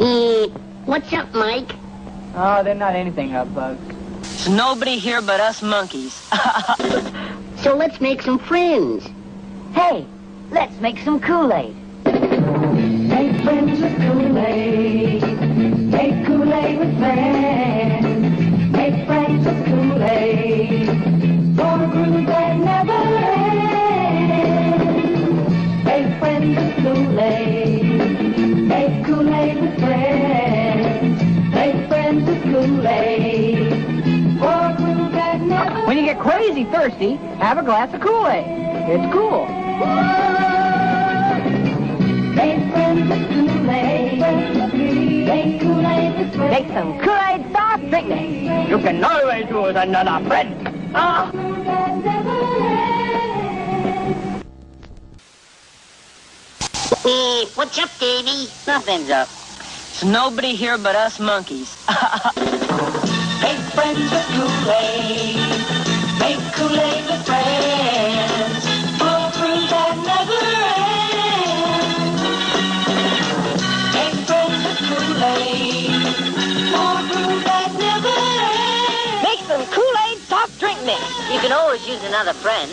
Eh, what's up, Mike? Oh, they're not anything up, Bugs. There's nobody here but us monkeys. So let's make some friends. Hey, let's make some Kool-Aid. Make friends with Kool-Aid. Make Kool-Aid with friends. Kool-Aid. For a groove that never When you get crazy thirsty, have a glass of Kool-Aid. It's cool. Make friends with Kool-Aid. Make Kool-Aid with friends. Make some Kool-Aid soft drink. You can always use another friend. Ah! Eh, what's up, Davy? Nothing's up. There's nobody here but us monkeys. Make friends with Kool-Aid. Make Kool-Aid with friends. For a crew that never ends. Make friends with Kool-Aid. For a crew that never ends. Make some Kool-Aid soft drink mix. you can always use another friend.